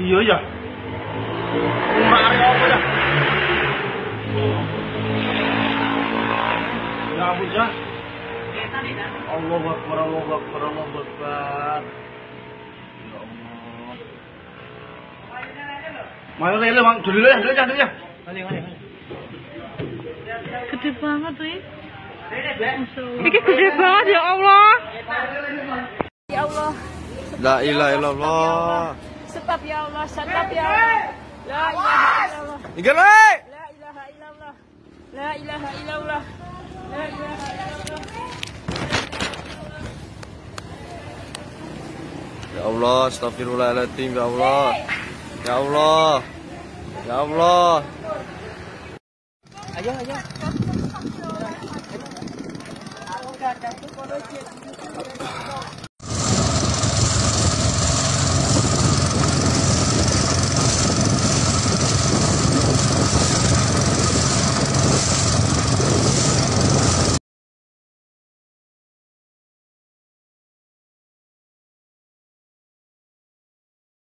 Iya ya. Mari apa ya? Ya ampun ya. Allah Akbar, Allah Akbar, Allah Akbar. Ya Allah. Mayo lele mang, dulu ya, dulu ya, dulu ya. Mari, mari, mari. Gede banget nih. Ini gede banget ya Allah. Ya Allah. La ilaha illallah. Stop ya Allah, stop ya Allah. La ilaha illallah. Ingat. La ilaha illallah. La ilaha illallah. La ilaha illallah. Ya Allah, astagfirullahaladzim ya Allah. Ya Allah. Ya Allah. Ayo, ayo.